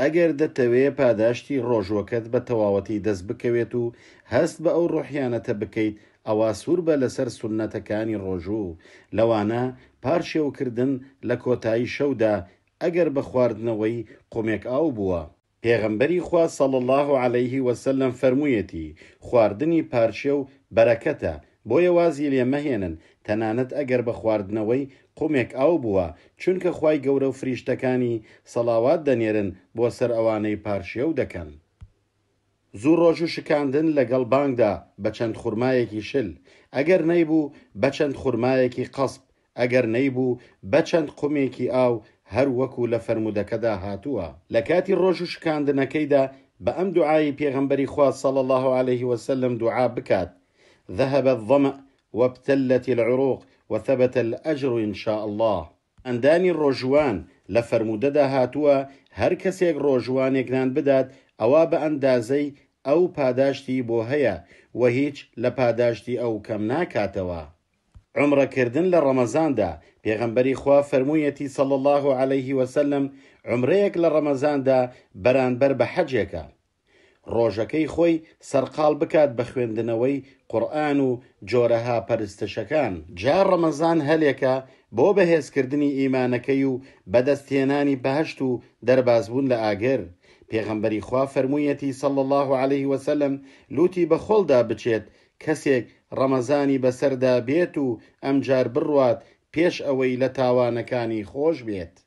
ئەگەر دەتەوێ پاداشتی ڕۆژوەکەت بە تەواوەتی دەست بکەوێت و هەست بە ئەو ڕۆحیانەتە بکەیت ئەوا سور بە لەسەر سوننەتەکانی ڕۆژوو لەوانە پارشێو کردن لە کۆتایی شەودا ئەگەر بە خواردنەوەی قومێک ئاو بووە. پێغەمبەری خوا صلی اللە علیه وسلم فەرموویەتی، خواردنی پارشێو بەرەکەتە، بۆیە وازی لێ مەهێنن تەنانەت ئەگەر بە خواردنەوەی قومێک ئاو بووە، چونکە خوای گەورە و فریشتەکانی سەڵاوات دەنێرن بۆ سەر ئەوانەی پارشێو دەکەن. زوو ڕۆژوو شکاندن لەگەڵ بانگدا بە چەند خورمایەکی شل، ئەگەر نەیبوو بە چەند خورمایەکی قەسپ، ئەگەر نەیبوو بە چەند قومێکی ئاو هەر وەکو لە فەرموودەکەدا هاتووە. لە کاتی ڕۆژو شکاندنەکەیدا بە ئەم دوعایەی پێغەمبەری خوا صلی اللە علیە وسلم دوعا بکات، ذهب الظمأ وابتلت العروق وثبت الاجر ان شاء اللە. ئەندامی ڕۆژووان، لە فەرموودەدا هاتووە، هەر کەسێک ڕۆژووانێک نان بدات ئەوا بە ئەندازەی ئەو پاداشتی بۆ هەیە، وە هیچ لە پاداشتی ئەو کەم ناکاتەوە. عومڕە کردن لە ڕەمەزاندا، پێغەمبەری خوا فەرموویەتی صلی اللە علیە وسلم، عومرەیەک لە ڕەمەزاندا بەرانبەر بە حەجێکە، ڕۆژەکەی خۆی سەرقاڵ بکات بە خوێندنەوەی قورئان و جۆرەها پەرستشەکان، جا ڕەمەزان هەلێکە بۆ بەهێزکردنی ئیمانەکەی و بەدەستهێنانی بەهەشت و دەربازبوون لە ئاگر، پێغەمبەری خوا فەرموویەتی صلی اللە علیە وسلم، لووتی بە خۆڵدا بچێت کەسێک ڕەمەزانی بەسەردا بێت و ئەمجار بڕوات پێش ئەوەی لە تاوانەکانی خۆش بێت.